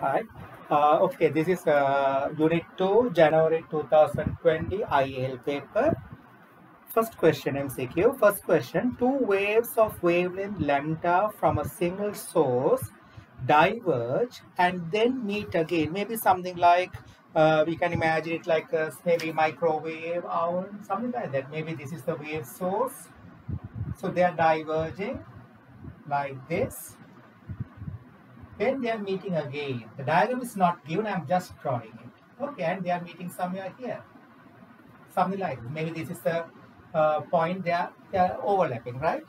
Hi. Uh, okay, this is uh, Unit 2, January 2020 IAL paper. First question MCQ. First question. Two waves of wavelength lambda from a single source diverge and then meet again. Maybe something like, uh, we can imagine it like a maybe microwave or something like that. Maybe this is the wave source. So they are diverging like this then they are meeting again. The diagram is not given, I'm just drawing it. Okay, and they are meeting somewhere here. Something like. Maybe this is the uh, point they are, they are overlapping, right?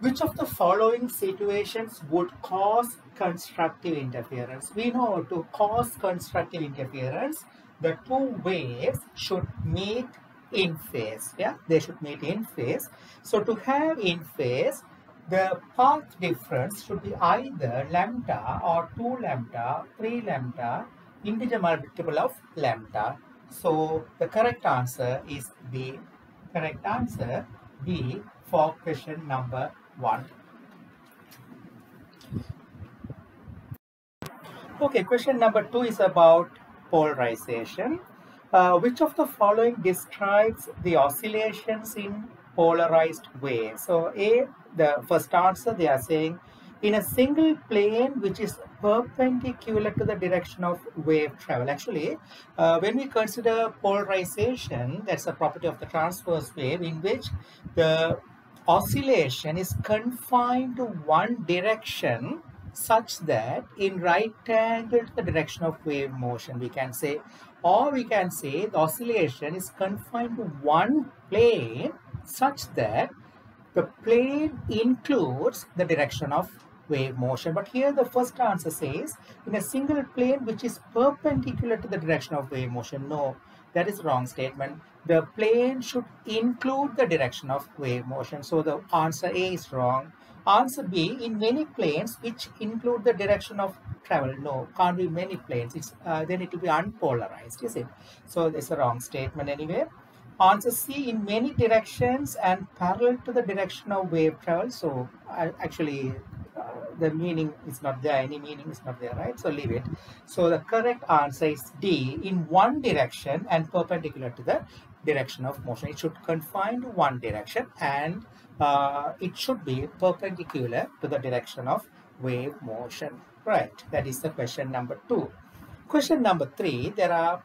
Which of the following situations would cause constructive interference? We know to cause constructive interference, the two waves should meet in phase. Yeah, they should meet in phase. So to have in phase, the path difference should be either lambda or 2 lambda, 3 lambda, integer multiple of lambda. So the correct answer is B. Correct answer B for question number 1. Okay, question number 2 is about polarization. Uh, which of the following describes the oscillations in polarized way. So A, the first answer they are saying in a single plane which is perpendicular to the direction of wave travel. Actually, uh, when we consider polarization, that's a property of the transverse wave in which the oscillation is confined to one direction such that in right angle to the direction of wave motion we can say or we can say the oscillation is confined to one plane such that the plane includes the direction of wave motion. But here the first answer says in a single plane which is perpendicular to the direction of wave motion. No, that is wrong statement. The plane should include the direction of wave motion. So the answer A is wrong. Answer B, in many planes which include the direction of travel. No, can't be many planes. It's uh, Then it will be unpolarized, is it? So it's a wrong statement anyway. Answer C in many directions and parallel to the direction of wave travel. So uh, actually uh, the meaning is not there, any meaning is not there, right? So leave it. So the correct answer is D in one direction and perpendicular to the direction of motion. It should confine to one direction and uh, it should be perpendicular to the direction of wave motion. Right, that is the question number two. Question number three, there are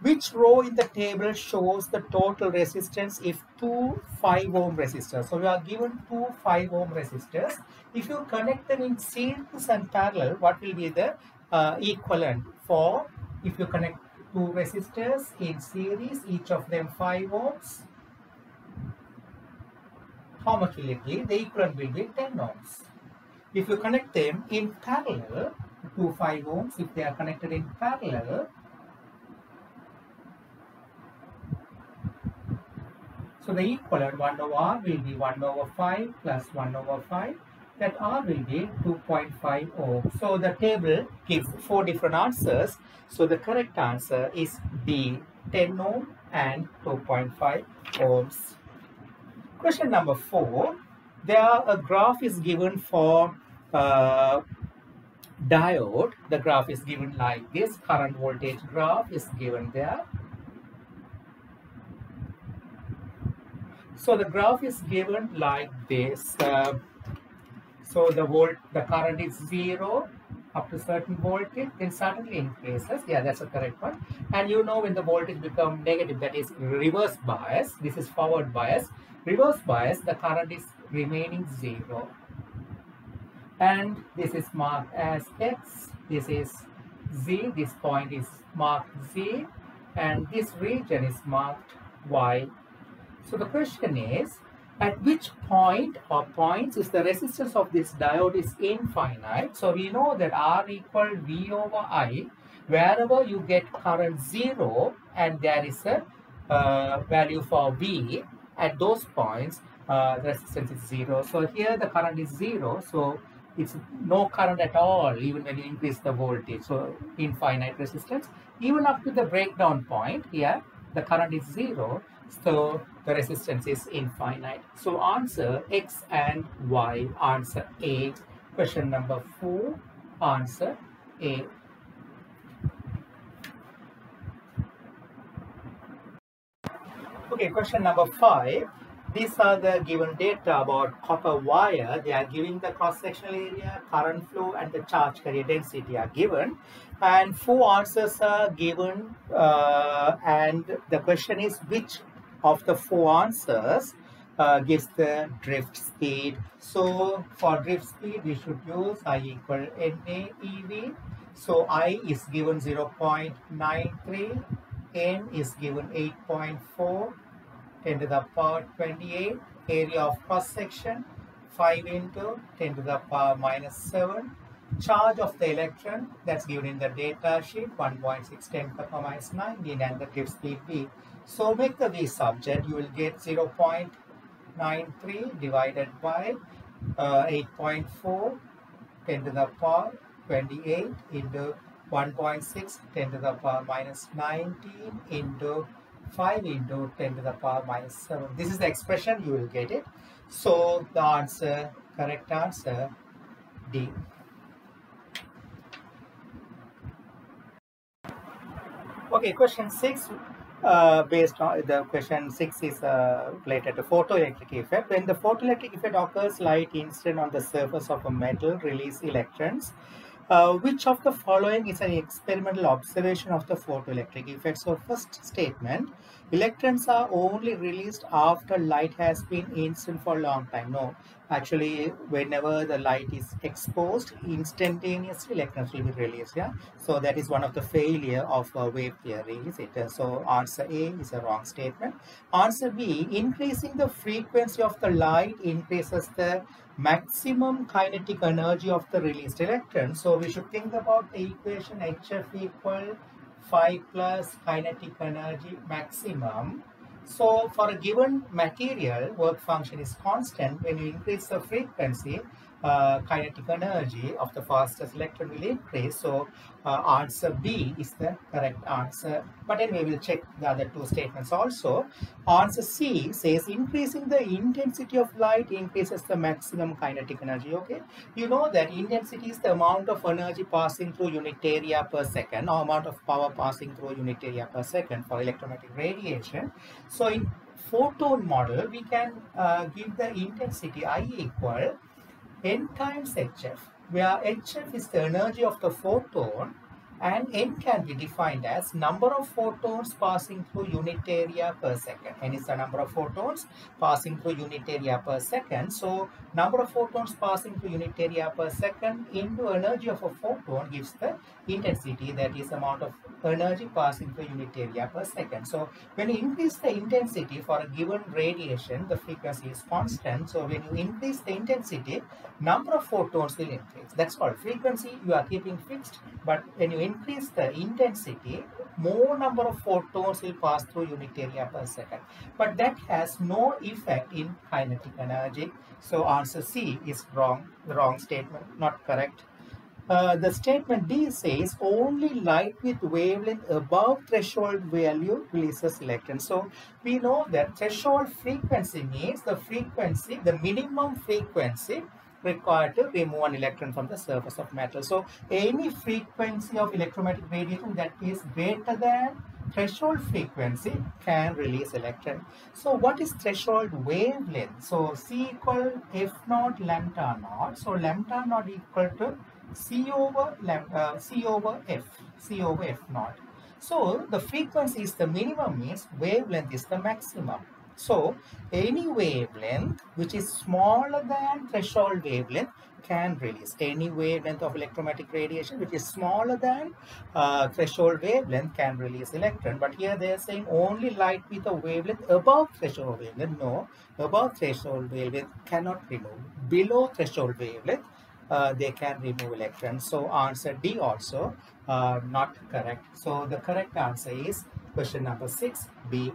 which row in the table shows the total resistance if two 5 ohm resistors. So we are given two 5 ohm resistors. If you connect them in series and parallel, what will be the uh, equivalent for if you connect two resistors in series, each of them 5 ohms? How much will it be? The equivalent will be 10 ohms. If you connect them in parallel, two 5 ohms, if they are connected in parallel, So the equivalent 1 over r will be 1 over 5 plus 1 over 5. That r will be 2.5 ohm. So the table gives four different answers. So the correct answer is B, 10 ohm and 2.5 ohms. Question number 4. There a graph is given for uh, diode. The graph is given like this. Current voltage graph is given there. So the graph is given like this. Uh, so the volt, the current is zero up to certain voltage, then suddenly increases. Yeah, that's the correct one. And you know when the voltage become negative, that is reverse bias. This is forward bias. Reverse bias, the current is remaining zero. And this is marked as X. This is Z. This point is marked Z. And this region is marked Y. So the question is, at which point or points is the resistance of this diode is infinite? So we know that R equal V over I, wherever you get current 0 and there is a uh, value for V, at those points, uh, the resistance is 0. So here the current is 0, so it's no current at all even when you increase the voltage. So infinite resistance. Even up to the breakdown point here, the current is 0. So the resistance is infinite. So answer X and Y, answer A. Question number 4, answer A. Okay, question number five. These are the given data about copper wire. They are giving the cross-sectional area, current flow, and the charge carrier density are given. And four answers are given. Uh, and the question is which of the four answers uh, gives the drift speed. So for drift speed, we should use I equal NAEV. So I is given 0.93, N is given 8.4, 10 to the power 28, area of cross section 5 into 10 to the power minus 7, charge of the electron that's given in the data sheet 1.6 10 to the power minus 19 and the drift speed V. So make the V subject, you will get 0.93 divided by uh, 8.4 10 to the power 28 into 1.6 10 to the power minus 19 into 5 into 10 to the power minus 7. This is the expression, you will get it. So the answer, correct answer, D. Okay, question 6 uh, based on the question 6 is uh, related to photoelectric effect. When the photoelectric effect occurs, light incident on the surface of a metal release electrons. Uh, which of the following is an experimental observation of the photoelectric effect? So first statement, electrons are only released after light has been incident for a long time. No, actually whenever the light is exposed, instantaneously electrons will be released. Yeah, so that is one of the failure of uh, wave theory. Is it? So answer A is a wrong statement. Answer B, increasing the frequency of the light increases the maximum kinetic energy of the released electron. So we should think about the equation HF equal phi plus kinetic energy maximum. So for a given material, work function is constant. When you increase the frequency, uh, kinetic energy of the fastest electron will increase. So uh, answer B is the correct answer. But then we will check the other two statements also. Answer C says increasing the intensity of light increases the maximum kinetic energy. Okay, you know that intensity is the amount of energy passing through unit area per second or amount of power passing through unit area per second for electromagnetic radiation. So in photon model, we can uh, give the intensity I equal n times hf, where hf is the energy of the photon and n can be defined as number of photons passing through unit area per second. n is the number of photons passing through unit area per second. So number of photons passing through unit area per second into energy of a photon gives the intensity that is amount of energy passing through unit area per second. So when you increase the intensity for a given radiation, the frequency is constant. So when you increase the intensity, number of photons will increase. That's called frequency you are keeping fixed. But when you increase the intensity, more number of photons will pass through unit area per second. But that has no effect in kinetic energy. So answer C is wrong, the wrong statement, not correct. Uh, the statement D says only light with wavelength above threshold value releases electrons. So we know that threshold frequency means the frequency, the minimum frequency required to remove an electron from the surface of metal. So any frequency of electromagnetic radiation that is greater than threshold frequency can release electron. So what is threshold wavelength? So C equal F naught lambda naught. So lambda naught equal to C over lambda, uh, C over F, C over F naught. So the frequency is the minimum means wavelength is the maximum. So any wavelength which is smaller than threshold wavelength can release any wavelength of electromagnetic radiation which is smaller than uh, threshold wavelength can release electron but here they are saying only light with a wavelength above threshold wavelength no above threshold wavelength cannot remove below threshold wavelength uh, they can remove electrons. So answer D also uh, not correct. So the correct answer is question number 6 B.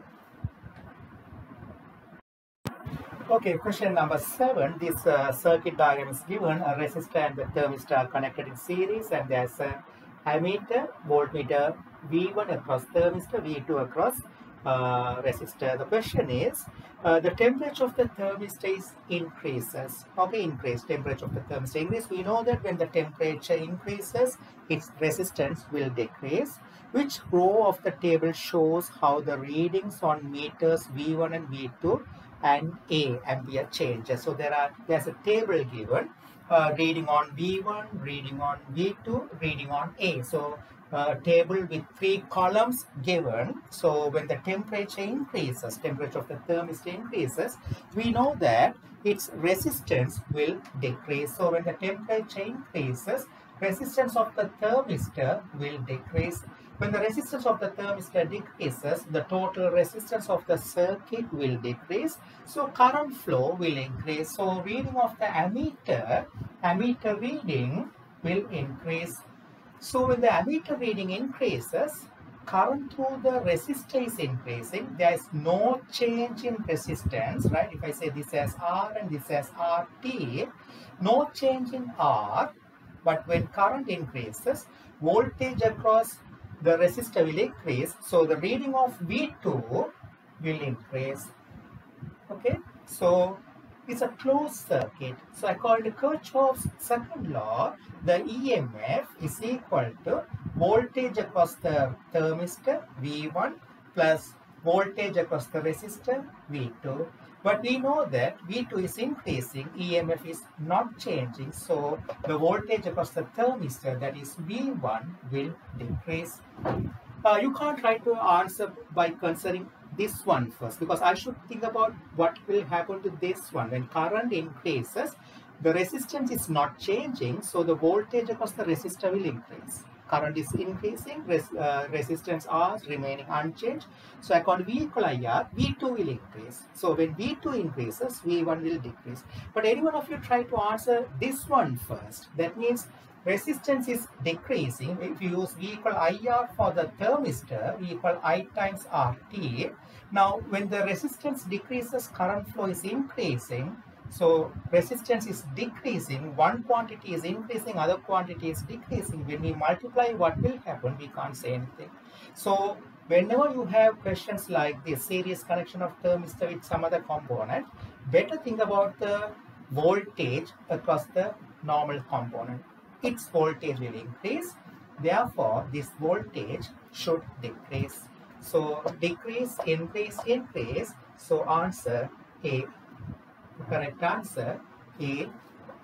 Okay, question number 7. This uh, circuit diagram is given. A resistor and the thermistor are connected in series and there's a ammeter, voltmeter V1 across thermistor, V2 across uh, resistor. The question is, uh, the temperature of the thermistor is increases. Okay, increase temperature of the thermistor increase. We know that when the temperature increases, its resistance will decrease. Which row of the table shows how the readings on meters V1 and V2 and A ampere changes? So there are there's a table given. Uh, reading on V1, reading on V2, reading on A. So uh, table with three columns given. So when the temperature increases, temperature of the thermistor increases, we know that its resistance will decrease. So when the temperature increases, resistance of the thermistor will decrease. When the resistance of the thermistor decreases, the total resistance of the circuit will decrease. So current flow will increase. So reading of the ammeter, ammeter reading will increase so when the ammeter reading increases, current through the resistor is increasing. There is no change in resistance, right? If I say this as R and this as RT, no change in R. But when current increases, voltage across the resistor will increase. So the reading of V2 will increase. Okay. So it's a closed circuit. So according to Kirchhoff's second law, the EMF is equal to voltage across the thermistor V1 plus voltage across the resistor V2. But we know that V2 is increasing, EMF is not changing. So the voltage across the thermistor, that is V1, will decrease. Uh, you can't try to answer by considering this one first because I should think about what will happen to this one. When current increases, the resistance is not changing, so the voltage across the resistor will increase. Current is increasing, res, uh, resistance R remaining unchanged. So according to V equal IR, V2 will increase. So when V2 increases, V1 will decrease. But any one of you try to answer this one first. That means resistance is decreasing. If you use V equal IR for the thermistor, V equal I times RT. Now, when the resistance decreases, current flow is increasing. So, resistance is decreasing. One quantity is increasing, other quantity is decreasing. When we multiply, what will happen? We can't say anything. So, whenever you have questions like this, series connection of thermistor with some other component, better think about the voltage across the normal component its voltage will increase. Therefore, this voltage should decrease. So, decrease, increase, increase. So, answer A. Correct answer A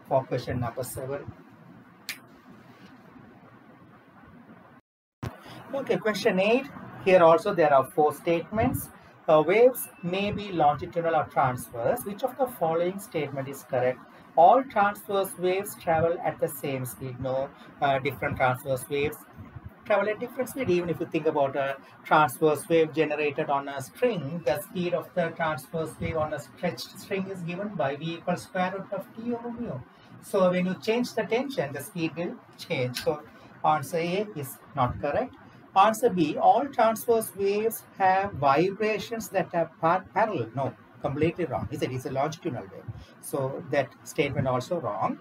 for question number 7. Okay, question 8. Here also there are four statements. Uh, waves may be longitudinal or transverse. Which of the following statement is correct? all transverse waves travel at the same speed. No uh, different transverse waves travel at different speed. Even if you think about a transverse wave generated on a string, the speed of the transverse wave on a stretched string is given by v equals square root of t over mu. So when you change the tension, the speed will change. So answer A is not correct. Answer B, all transverse waves have vibrations that are par parallel. No, completely wrong. Is it? It's a longitudinal wave. So that statement also wrong.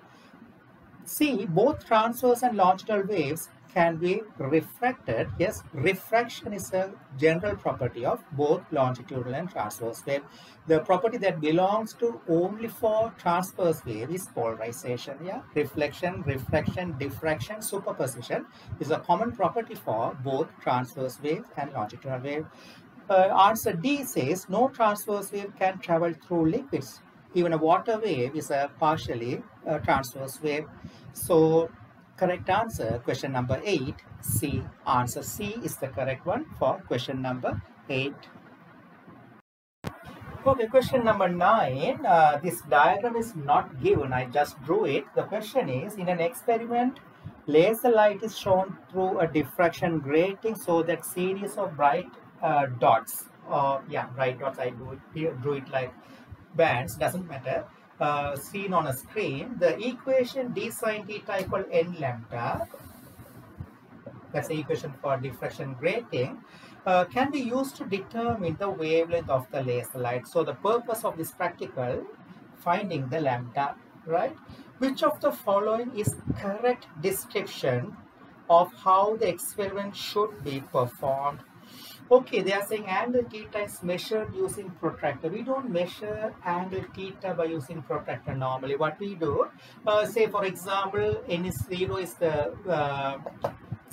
See, both transverse and longitudinal waves can be refracted. Yes, refraction is a general property of both longitudinal and transverse wave. The property that belongs to only for transverse wave is polarization. Yeah, reflection, refraction, diffraction, superposition is a common property for both transverse wave and longitudinal wave. Uh, answer D says no transverse wave can travel through liquids. Even a water wave is a partially uh, transverse wave. So correct answer, question number 8, C. Answer C is the correct one for question number 8. Okay, question number 9. Uh, this diagram is not given. I just drew it. The question is, in an experiment, laser light is shown through a diffraction grating so that series of bright uh, dots uh, yeah bright dots I do it, drew it like bands doesn't matter uh, seen on a screen the equation d sine theta equal n lambda that's the equation for diffraction grating uh, can be used to determine the wavelength of the laser light. So the purpose of this practical finding the lambda right? Which of the following is correct description of how the experiment should be performed Okay, they are saying angle theta is measured using protractor. We don't measure angle theta by using protractor normally. What we do, uh, say for example, n is 0 is the uh,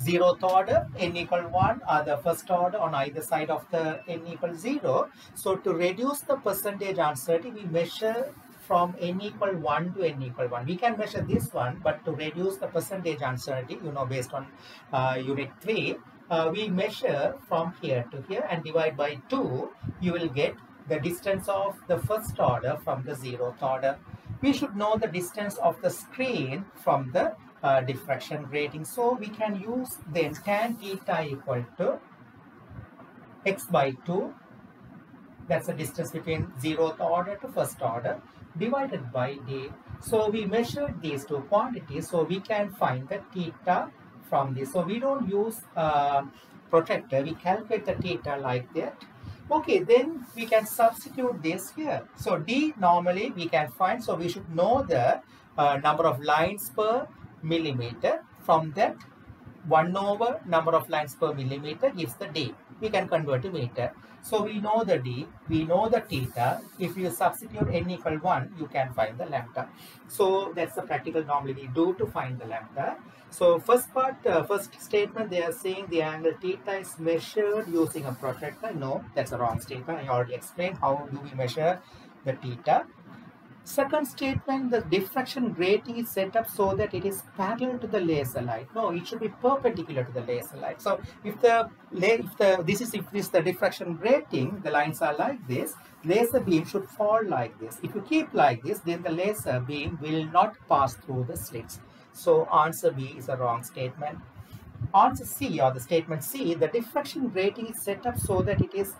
zeroth order, n equal 1 are the first order on either side of the n equal 0. So to reduce the percentage uncertainty, we measure from n equal 1 to n equal 1. We can measure this one, but to reduce the percentage uncertainty, you know, based on uh, unit 3, uh, we measure from here to here and divide by 2, you will get the distance of the first order from the zeroth order. We should know the distance of the screen from the uh, diffraction grating. So we can use then tan theta equal to x by 2. That's the distance between zeroth order to first order divided by d. So we measured these two quantities. So we can find the theta from this. So we don't use uh, protractor. We calculate the theta like that. Okay, then we can substitute this here. So D normally we can find. So we should know the uh, number of lines per millimeter. From that, 1 over number of lines per millimeter gives the D. We can convert to meter. So we know the D, we know the theta. If you substitute n equal 1, you can find the lambda. So that's the practical normally we do to find the lambda. So first part, uh, first statement, they are saying the angle theta is measured using a protractor. No, that's a wrong statement. I already explained how do we measure the theta. Second statement, the diffraction grating is set up so that it is parallel to the laser light. No, it should be perpendicular to the laser light. So if the if the this is if this the diffraction grating, the lines are like this, laser beam should fall like this. If you keep like this, then the laser beam will not pass through the slits. So answer B is a wrong statement. Answer C or the statement C, the diffraction grating is set up so that it is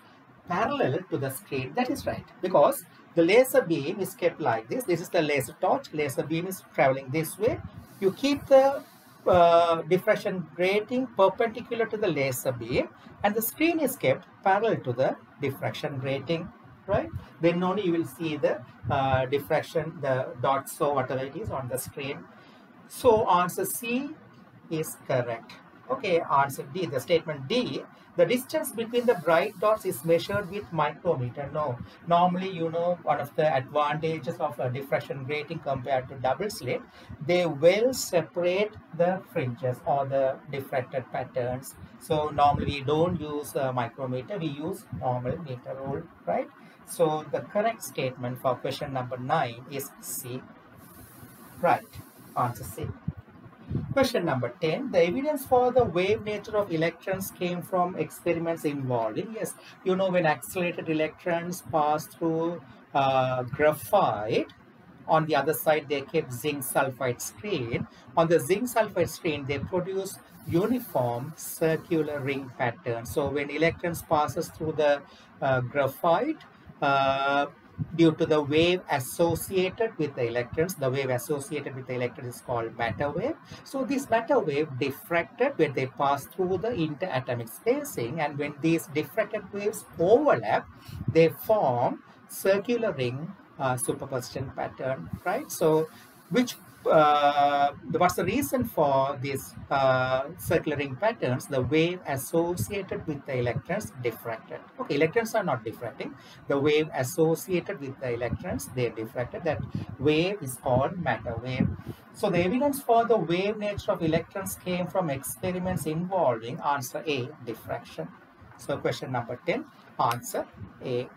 parallel to the screen. That is right because the laser beam is kept like this. This is the laser torch. Laser beam is traveling this way. You keep the uh, diffraction grating perpendicular to the laser beam and the screen is kept parallel to the diffraction grating right then only you will see the uh, diffraction the dots or whatever it is on the screen so answer C is correct okay answer D the statement D the distance between the bright dots is measured with micrometer. No, normally you know one of the advantages of a diffraction grating compared to double slit, they will separate the fringes or the diffracted patterns. So normally we don't use a micrometer, we use normal meter rule, right? So the correct statement for question number 9 is C. Right, answer C. Question number 10. The evidence for the wave nature of electrons came from experiments involving, yes, you know, when accelerated electrons pass through uh, graphite, on the other side they kept zinc sulfide screen. On the zinc sulfide screen, they produce uniform circular ring pattern. So when electrons passes through the uh, graphite, uh, due to the wave associated with the electrons. The wave associated with the electrons is called matter wave. So this matter wave diffracted when they pass through the interatomic spacing and when these diffracted waves overlap, they form circular ring uh, superposition pattern, right? So which uh, what's the reason for these uh, circular ring patterns? The wave associated with the electrons diffracted. Okay, electrons are not diffracting. The wave associated with the electrons, they diffracted. That wave is called matter wave. So the evidence for the wave nature of electrons came from experiments involving answer A, diffraction. So question number 10, answer A,